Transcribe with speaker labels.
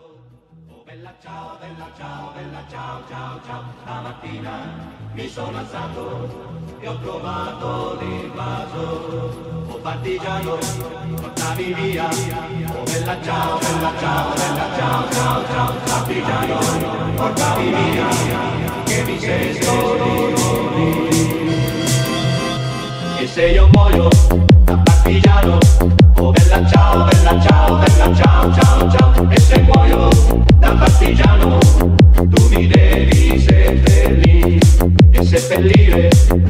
Speaker 1: Oh bella ciao, bella ciao, bella ciao, ciao, ciao. Stamattina mi sono alzato e ho trovato l'invaso. Oh partigiano, portami via. Oh bella ciao, bella ciao, bella ciao, ciao, ciao. Partigiano, portami via, che mi sento di E se io muoio da partigiano, oh llano, tú mi devi seppellire, seppellire